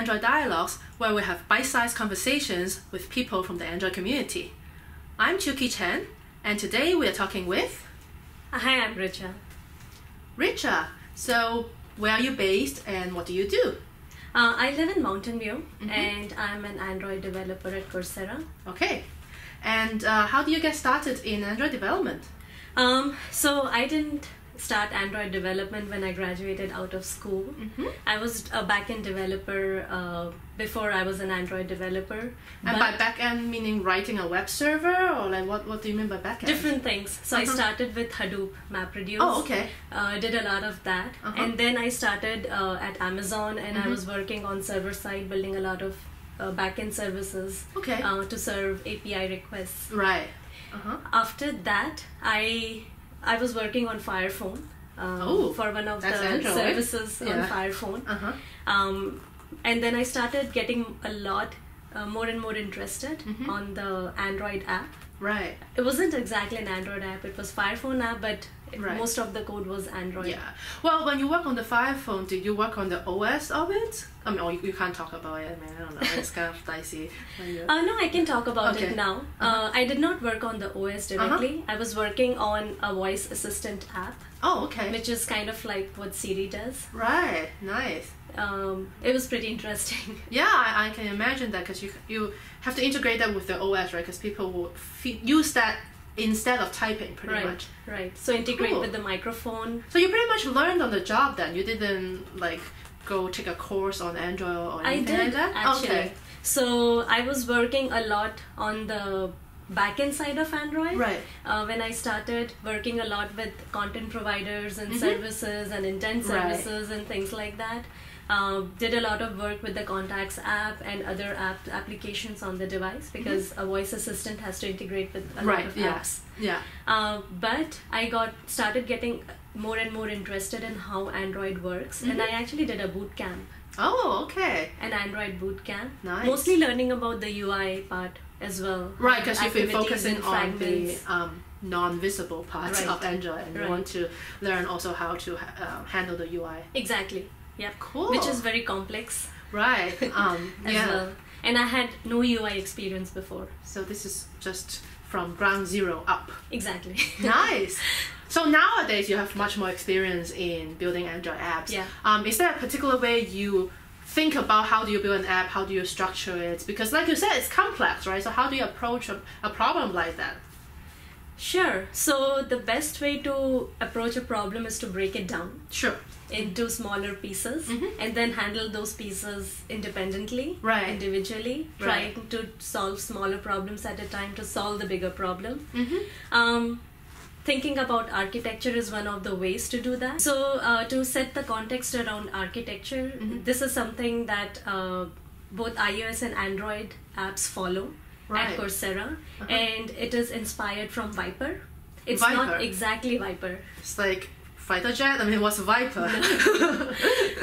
Android Dialogues, where we have bite sized conversations with people from the Android community. I'm Chiu-Ki Chan, and today we are talking with Hi, I'm Richa. Richa. So, where are you based and what do you do? Uh, I live in Mountain View and I'm an Android developer at Coursera. Okay. And uh, how do you get started in Android development? Um, so I didn't start Android development when I graduated out of school. Mhm. I was a backend developer uh, before I was an Android developer. And by backend, meaning writing a web server, or like what, what do you mean by backend? different things. So I Uh-huh. started with Hadoop MapReduce. Oh, okay. uh, did a lot of that Uh-huh. and then i started uh, at amazon and i Mhm. was working on server side building a lot of uh, backend services Okay. uh, to serve api requests right. Uh huh. after that i i was working on Fire phone um, Oh, for one of the Android. services Yeah. on Fire phone Uh huh. um, and then i started getting a lot uh, more and more interested Mhm. on the android app Right. it wasn't exactly an android app it was firephone app but Right. most of the code was android Yeah. Well, when you work on the Fire phone, did you work on the OS of it? I mean, oh, you, you can't talk about it. I mean, I don't know. It's kind of dicey. Uh, no, I can talk about Okay. it now. Uh-huh. Uh, I did not work on the OS directly. I was working on a voice assistant app, oh, okay. which is kind of like what Siri does. Right. Nice. Um, it was pretty interesting. Yeah, I, I can imagine that because you you have to integrate that with the OS, right? Because people will fe- use that instead of typing, pretty right, much. right. So integrate Cool. with the microphone. So you pretty much learned on the job then. You didn't like go take a course on Android or I anything did like that. actually. Okay. So I was working a lot on the backend side of Android. Right. Uh, when I started working a lot with content providers and Mhm. services and intent Right. services and things like that. Um, did a lot of work with the Contacts app and other app applications on the device because a voice assistant has to integrate with a Mm-hmm. Right, lot of yeah. apps. Yeah. Uh, but I got started getting more and more interested in how Android works, and Mhm. I actually did a boot camp, Oh, okay. an Android boot camp, Nice. mostly learning about the UI part as well. Right, because you've been focusing on the um, non-visible parts Right. of Android, and you want to learn also how to uh, handle the UI. Exactly. Yep. Cool. Which is very complex right. Um, as yeah. well. And I had no UI experience before. So this is just from ground zero up. Exactly. nice. So nowadays you have much more experience in building Android apps. Yeah. Um, is there a particular way you think about how do you build an app? How do you structure it? Because like you said, it's complex, right? So how do you approach a, a problem like that? Sure. So the best way to approach a problem is to break it down Sure. Into smaller pieces Mhm. and then handle those pieces independently, Right. individually, Right. trying to solve smaller problems at a time to solve the bigger problem. Mm-hmm. Um, thinking about architecture is one of the ways to do that. So, uh, to set the context around architecture, Mhm. this is something that uh, both iOS and Android apps follow Right. at Coursera, Uh-huh. and it is inspired from Viper. It's Viper? not exactly Viper. It's like fighter jet. I mean, what's Viper?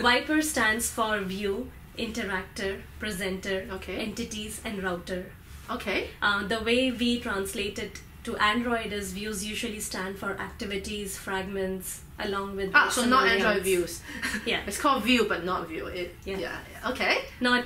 Viper stands for View, Interactor, Presenter, Okay. Entities, and Router. okay. Uh, the way we translate it to Android is views usually stand for activities, fragments, along with Ah, so not. Android views. Yeah, It's called View, but not View. It. Yeah. yeah. Okay. not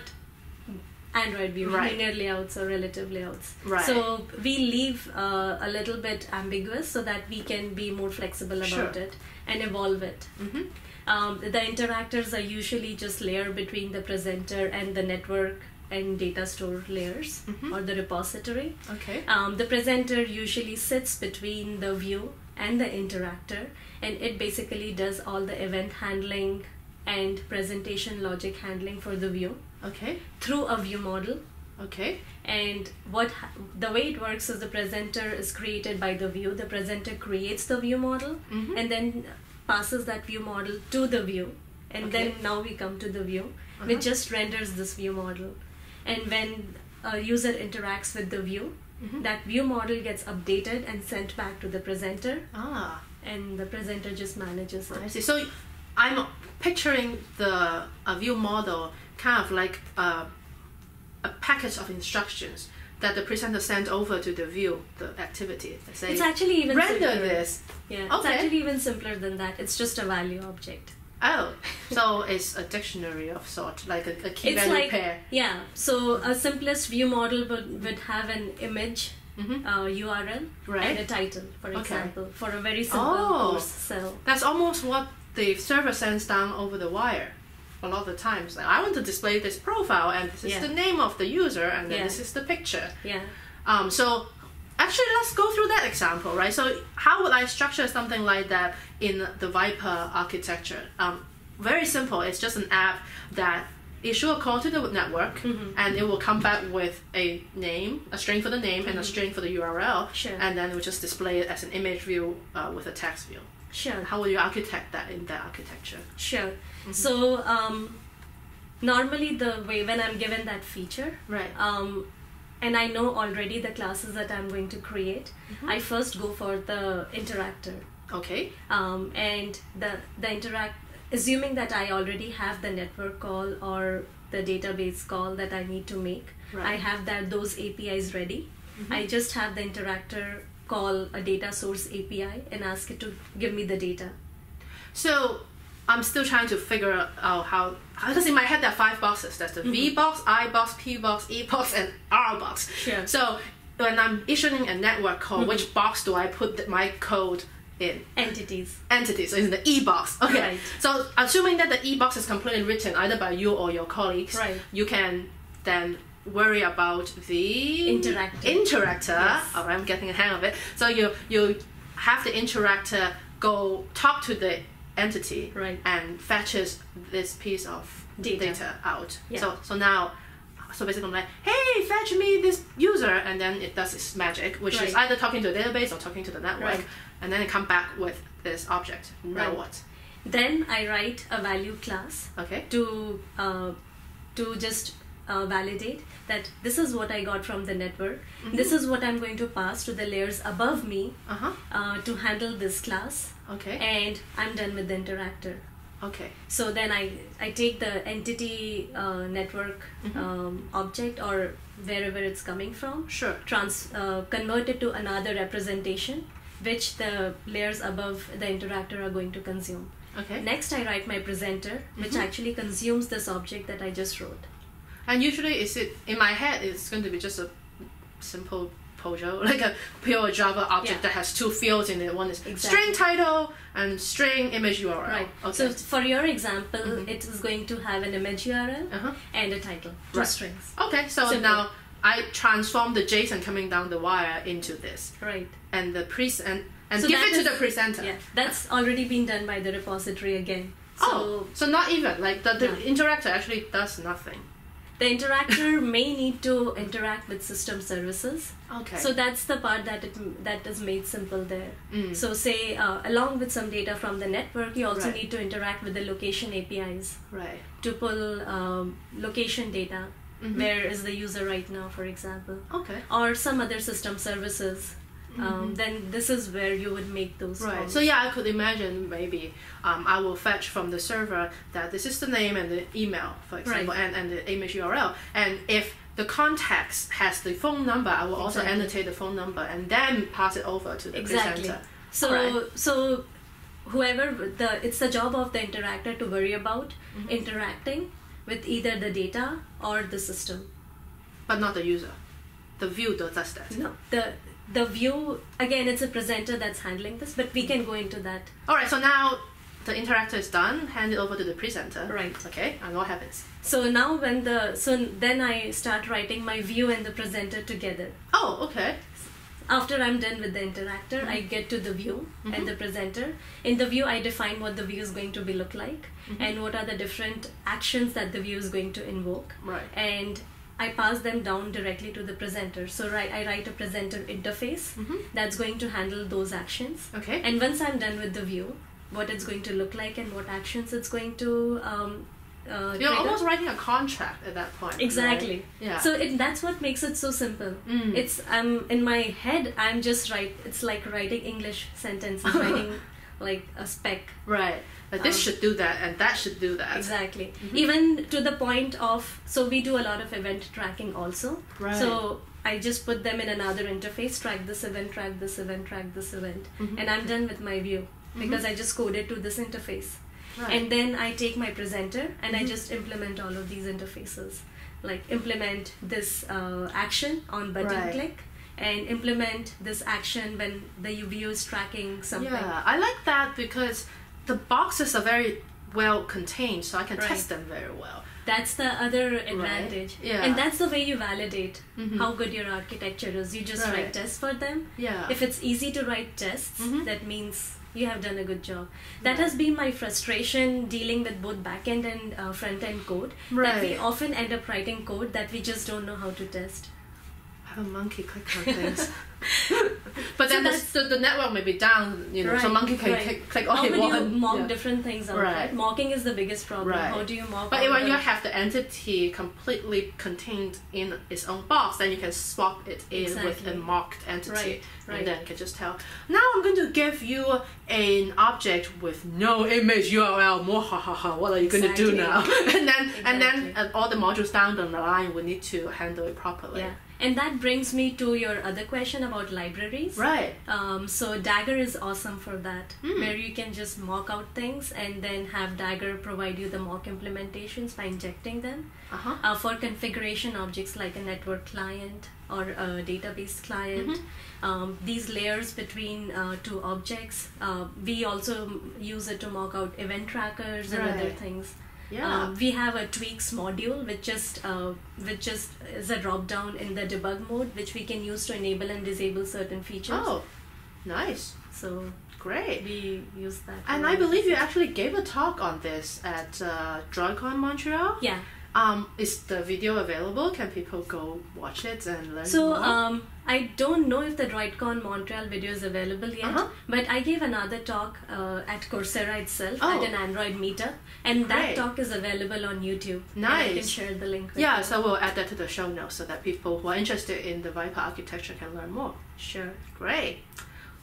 Android view, Right. linear layouts or relative layouts. Right. So we leave uh, a little bit ambiguous so that we can be more flexible about Sure. it and evolve it. Mm-hmm. Um, the interactors are usually just layer between the presenter and the network and data store layers Mhm. or the repository. Okay. Um, the presenter usually sits between the view and the interactor, and it basically does all the event handling and presentation logic handling for the view Okay. through a view model. Okay. And what the way it works is the presenter is created by the view. The presenter creates the view model Mhm. and then passes that view model to the view, and Okay. then now we come to the view, Uh-huh. which just renders this view model. And when a user interacts with the view, Mhm. that view model gets updated and sent back to the presenter, Ah. and the presenter just manages I see. So I'm picturing the a view model kind of like a, a package of instructions that the presenter sends over to the view, the activity. Say, It's actually even render simpler. this. Yeah, it's actually even simpler than that. It's just a value object. Oh, so it's a dictionary of sort, like a, a key it's value like pair. yeah. So a simplest view model would, would have an image hmm uh, URL Right. and a title, for Okay. example, for a very simple Oh. course cell. That's almost what the server sends down over the wire. A lot of times, like, I want to display this profile, and this is Yeah. the name of the user, and then Yeah. this is the picture. Yeah. Um, so actually, let's go through that example, right? So how would I structure something like that in the Viper architecture? Um, very simple. It's just an app that issue a call to the network, Mhm. and it will come back with a name, a string for the name, and a string for the URL, Mm-hmm. Sure. and then it will just display it as an image view uh, with a text view. Sure. How will you architect that in that architecture? Sure. So um, normally the way when I'm given that feature, Right. um, and I know already the classes that I'm going to create, Mm-hmm. I first go for the interactor. Okay. Um, and the the interact assuming that I already have the network call or the database call that I need to make, Right. I have that those APIs ready. I just have the interactor call a data source API and ask it to give me the data. So I'm still trying to figure out how because in my head there are five boxes. There's the V mm-hmm. box, I box, P box, E box, and R box. Sure. So when I'm issuing a network call, which mm-hmm. box do I put my code in? Entities. Entities. So it's in the E box. Okay. Right. So assuming that the E box is completely written either by you or your colleagues, Right. you can then worry about the Interactor. interactor. Yes. Right, I'm getting a hang of it. So you you have the interactor go talk to the entity Right. and fetches this piece of Data. out. Yeah. So so now. So basically, I'm like, hey, fetch me this user, and then it does its magic, which is either talking to a database or talking to the network, Right. and then it come back with this object. Now Right. what? Then I write a value class Okay. to uh, to just uh, validate that this is what I got from the network. This is what I'm going to pass to the layers above me Uh huh. uh, to handle this class, Okay. and I'm done with the interactor. Okay. So then I I take the entity uh, network um, object or wherever it's coming from, Sure. trans uh, convert it to another representation, which the layers above the interactor are going to consume. Okay. Next, I write my presenter, which Mhm. actually consumes this object that I just wrote. And usually, is it in my head? It's going to be just a simple Pojo, like a pure Java object Yeah. that has two fields in it. One is Exactly. string title and string image URL. Right. Okay. So for your example, Mhm. it is going to have an image URL uh-huh. and a title, two Right. strings. Okay. So Simple. now I transform the JSON coming down the wire into this, Right. and the pre and and So give it to the presenter. Yeah, that's already been done by the repository again. So oh, so not even like the, the interactor actually does nothing. The interactor may need to interact with system services. Okay. So that's the part that it that is made simple there. Mm. So say uh, along with some data from the network, you also Right. need to interact with the location APIs right. to pull um, location data. Mhm. Where is the user right now, for example, Okay. or some other system services? Um, then this is where you would make those Mm-hmm. Right. calls. So yeah, I could imagine maybe um, I will fetch from the server that this is the name and the email, for example, and, and the image URL. And if the context has the phone number, I will also annotate the phone number and then pass it over to the Exactly. presenter. So Alright. so whoever the it's the job of the interactor to worry about Mm-hmm. interacting with either the data or the system. But not the user. The view does that. No, the the view again. It's a presenter that's handling this, but we can go into that. All right. So now the interactor is done. Hand it over to the presenter. Right. Okay. And what happens? So now when the so then I start writing my view and the presenter together. Oh, okay. After I'm done with the interactor, I mm-hmm. get to the view and mm-hmm. the presenter. In the view, I define what the view is going to be look like mm-hmm. and what are the different actions that the view is going to invoke. Right. And I pass them down directly to the presenter. So right, I write a presenter interface Mhm. that's going to handle those actions. Okay. And once I'm done with the view, what it's going to look like and what actions it's going to um, uh, You're almost writing a contract at that point. right? Exactly. Yeah. So it, that's what makes it so simple. Mm. It's I'm in my head. I'm just write. It's like writing English sentences, writing like a spec. Right. Like this Um, should do that and that should do that. Exactly. Mm-hmm. Even to the point of so we do a lot of event tracking also. Right. So I just put them in another interface. Track this event. Track this event. Track this event. Mhm. And I'm done with my view because I just coded to this interface. Right. And then I take my presenter and I Mhm. just implement all of these interfaces. Like implement this uh, action on button Right. click and implement this action when the view is tracking something. Yeah, I like that because the boxes are very well contained, so I can Right. test them very well. That's the other advantage. Yeah. And that's the way you validate Mhm. how good your architecture is. You just Right. write tests for them. Yeah. If it's easy to write tests, Mhm. that means you have done a good job. That Right. has been my frustration dealing with both backend and uh, front end code. That we often end up writing code that we just don't know how to test. Have a monkey click on things. but So then the, the, network may be down, you know, so monkey can right. click, click How would you mock Yeah. different things out? Right. Right. Mocking is the biggest problem. Right. How do you mock? But when you have the entity completely contained in its own box, then you can swap it in with a Exactly. mocked entity. Right, right. And then you can just tell, now I'm going to give you an object with no image URL. More ha ha ha. What are you going to do now? and then and then uh, all the modules down the line will need to handle it properly. Yeah. And that brings me to your other question about libraries. Right. Um, so Dagger is awesome for that, Hmm. where you can just mock out things and then have Dagger provide you the mock implementations by injecting them. Uh huh. Uh, for configuration objects like a network client or a database client, Mhm. um, these layers between uh, two objects, uh, we also use it to mock out event trackers and other things. Yeah. Um, we have a tweaks module which just uh, which just is a drop down in the debug mode which we can use to enable and disable certain features. oh, nice. So Great. we use that. And I believe you actually gave a talk on this at uh, Montreal. Yeah. Um, is the video available? Can people go watch it and learn So more? um, I don't know if the DroidCon Montreal video is available yet, Uh-huh. but I gave another talk uh, at Coursera itself Oh. at an Android meetup, and that talk is available on YouTube. And I can share the link. With yeah, you. so we'll add that to the show notes so that people who are interested in the Viper architecture can learn more. sure. Great.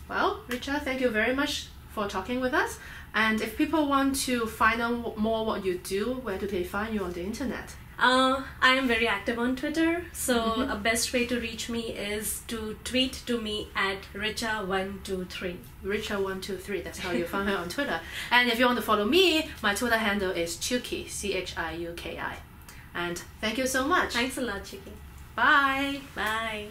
Well, Richa, thank you very much for talking with us. And if people want to find out more what you do, where do they find you on the internet? Uh, I am very active on Twitter, so mm-hmm. a best way to reach me is to tweet to me at Richa123. Richa123, that's how you find her on Twitter. And if you want to follow me, my Twitter handle is Chiu-Ki, C H I U K I. And thank you so much. Thanks a lot, Chiu-Ki. Bye. Bye.